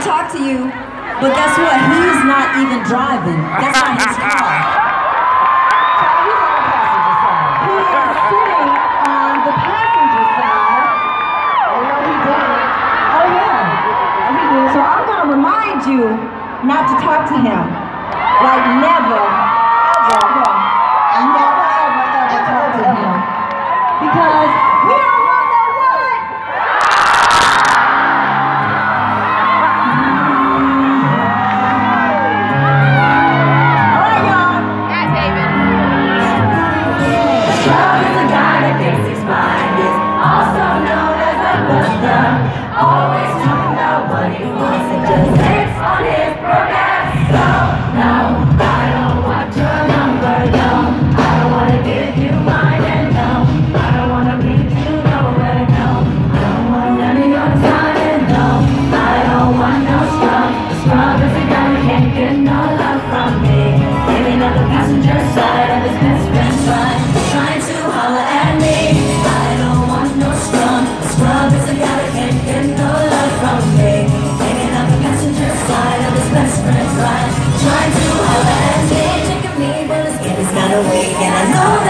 to talk to you, but guess what? He's not even driving. That's not his car. He's on the passenger side. He is sitting on the passenger side. Oh, no, he didn't. Oh yeah. Oh, he did. So I'm gonna remind you not to talk to him. Like never, a. Always talking about what he wants and just trying to holler at me. Chick of me, but his skin is kinda weak, and I know that